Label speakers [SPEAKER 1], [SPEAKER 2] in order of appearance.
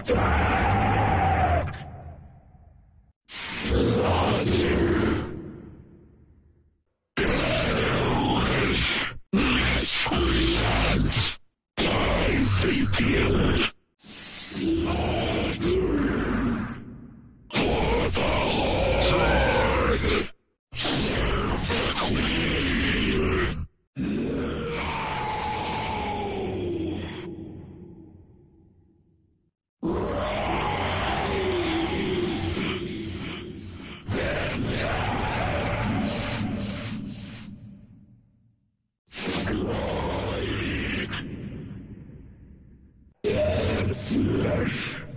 [SPEAKER 1] Attack! Slaughter! Perish! Miscreant! I repeal! Slaughter!
[SPEAKER 2] flesh.